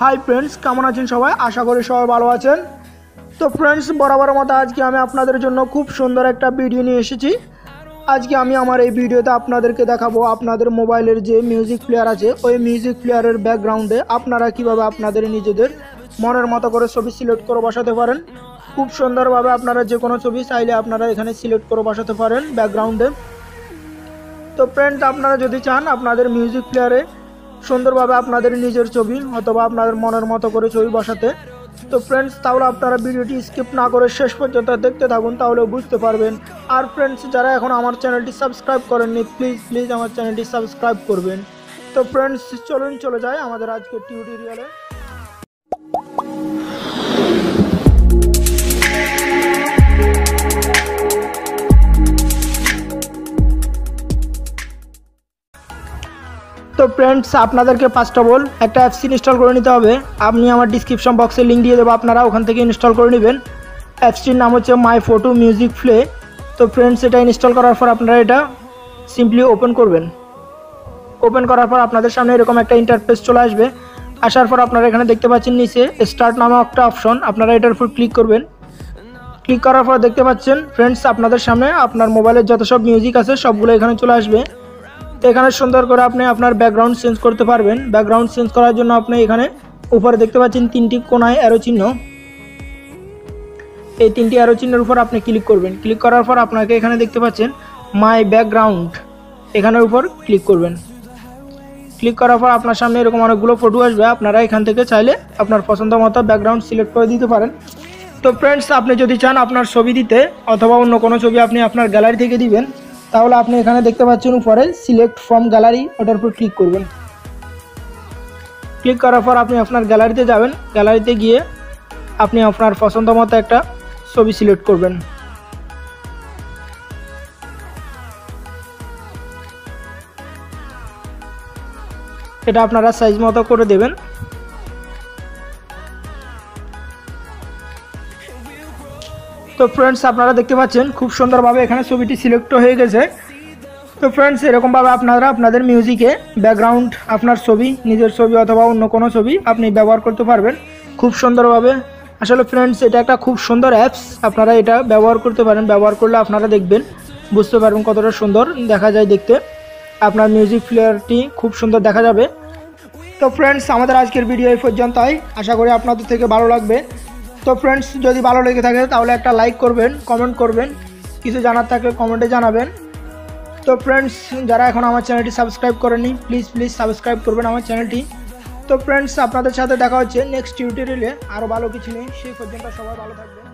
Hi friends কেমন আছেন সবাই? আশা করি সবাই ভালো আছেন। তো ফ্রেন্ডস বরাবর মতো আজকে আমি আপনাদের জন্য খুব সুন্দর একটা ভিডিও নিয়ে এসেছি। আজকে আমি আমার এই ভিডিওতে আপনাদেরকে দেখাবো আপনাদের মোবাইলের যে মিউজিক প্লেয়ার আছে, ওই মিউজিক প্লেয়ারের ব্যাকগ্রাউন্ডে আপনারা কীভাবে আপনাদের নিজেদের মনের মতো করে ছবি সিলেক্ট করে বসাতে পারেন। খুব সুন্দরভাবে আপনারা যে কোনো ছবি চাইলে আপনারা এখানে সিলেক্ট করে বসাতে পারেন ব্যাকগ্রাউন্ডে তো ফ্রেন্ডস আপনারা যদি চান আপনাদের মিউজিক প্লেয়ারে সুন্দরভাবে আপনাদের নিজের ছবি অথবা আপনাদের মনের মতো করে ছবি বসাতে। তো ফ্রেন্ডস তাহলে আপনারা ভিডিওটি স্কিপ না করে শেষ পর্যন্ত দেখতে থাকুন, তাহলে বুঝতে পারবেন। আর ফ্রেন্ডস যারা এখন আমার চ্যানেলটি সাবস্ক্রাইব করেননি প্লিজ প্লিজ আমার চ্যানেলটি সাবস্ক্রাইব করবেন। তো ফ্রেন্ডস চলুন চলে যায় আমাদের আজকের টিউটোরিয়ালে ফ্রেন্ডস আপনাদেরকে অফ অল একটা অ্যাপস ইনস্টল করে নিতে হবে। আপনি আমার ডিসক্রিপশন বক্সে লিঙ্ক দিয়ে দেবো, আপনারা ওখান থেকে ইনস্টল করে নেবেন। অ্যাপসটির নাম হচ্ছে মাই ফটো মিউজিক প্লে তো ফ্রেন্ডস এটা ইনস্টল করার পর আপনারা এটা সিম্পলি ওপেন করবেন। ওপেন করার পর আপনাদের সামনে এরকম একটা ইন্টারফেস চলে আসবে। আসার পর আপনারা এখানে দেখতে পাচ্ছেন নিচে স্টার্ট নামে একটা অপশন আপনারা এটার উপর ক্লিক করবেন। ক্লিক করার পর দেখতে পাচ্ছেন ফ্রেন্ডস আপনাদের সামনে আপনার মোবাইলের যত সব মিউজিক আছে, সবগুলো এখানে চলে আসবে। এখানে সুন্দর করে আপনি আপনার ব্যাকগ্রাউন্ড চেঞ্জ করতে পারবেন। ব্যাকগ্রাউন্ড চেঞ্জ করার জন্য আপনি এখানে উপরে দেখতে পাচ্ছেন তিনটি কোনায় অ্যারো চিহ্ন। এই তিনটি অ্যারো চিহ্নের উপর আপনি ক্লিক করবেন। ক্লিক করার পর আপনাকে এখানে দেখতে পাচ্ছেন মাই ব্যাকগ্রাউন্ড এখানের উপর ক্লিক করবেন। ক্লিক করার পর আপনার সামনে এরকম অনেকগুলো ফটো আসবে। আপনারা এখান থেকে চাইলে আপনার পছন্দ মতো ব্যাকগ্রাউন্ড সিলেক্ট করে দিতে পারেন। তো ফ্রেন্ডস আপনি যদি চান আপনার ছবি দিতে অথবা অন্য কোনো ছবি আপনি আপনার গ্যালারি থেকে দিবেন তাহলে আপনি এখানে দেখতে পাচ্ছেন উপরে সিলেক্ট ফ্রম গ্যালারি ওটার উপর ক্লিক করবেন। ক্লিক করার পর আপনি আপনার গ্যালারিতে যাবেন। গ্যালারিতে গিয়ে আপনি আপনার পছন্দ মতো একটা ছবি সিলেক্ট করবেন। এটা আপনারা সাইজ মতো করে দেবেন। তো ফ্রেন্ডস আপনারা দেখতে পাচ্ছেন, খুব সুন্দরভাবে এখানে ছবিটি সিলেক্ট হয়ে গেছে। তো ফ্রেন্ডস এরকমভাবে আপনারা আপনাদের মিউজিকে ব্যাকগ্রাউন্ড আপনার ছবি, নিজের ছবি অথবা অন্য কোনো ছবি আপনি ব্যবহার করতে পারবেন। খুব সুন্দরভাবে। আসলে ফ্রেন্ডস এটা একটা খুব সুন্দর অ্যাপস আপনারা এটা ব্যবহার করতে পারেন, ব্যবহার করলে আপনারা দেখবেন, বুঝতে পারবেন কতটা সুন্দর দেখা যায় দেখতে। আপনার মিউজিক প্লেয়ারটি খুব সুন্দর দেখা যাবে। তো ফ্রেন্ডস আমাদের আজকের ভিডিও এই পর্যন্তই। আশা করি আপনাদের থেকে ভালো লাগবে। তো ফ্রেন্ডস যদি ভালো লেগে থাকে, তাহলে একটা লাইক করবেন কমেন্ট করবেন, কিছু জানার থাকলে কমেন্টে জানাবেন। তো ফ্রেন্ডস যারা এখন আমার চ্যানেলটি সাবস্ক্রাইব করেনি প্লিজ প্লিজ সাবস্ক্রাইব করবেন আমার চ্যানেলটি তো ফ্রেন্ডস আপনাদের সাথে দেখা হচ্ছে নেক্সট টিউটোরিয়ালে আরও ভালো কিছু নেই, সেই পর্যন্ত সবাই ভালো থাকবেন।